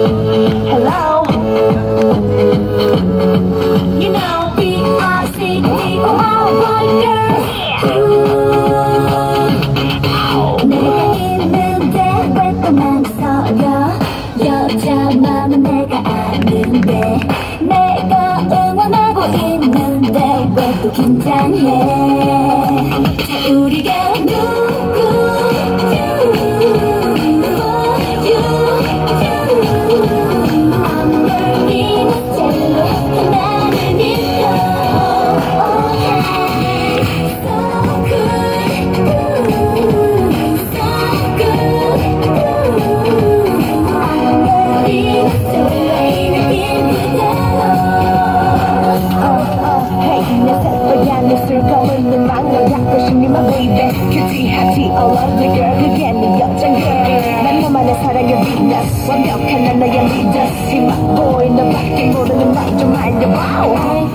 Hello. You know B I C D O Y girl. 내가 있는데 왜또 망설여? 여자 맘은 내가 아는데 내가 응원하고 있는데 왜 또 긴장해? 잡고 싶니 my baby 큐티하지 all of the girl 그게 네 역전 girl 난 너만의 사랑의 비너스 완벽한 난 너의 리더 심한 보이 너밖에 모르는 날 좀 알려봐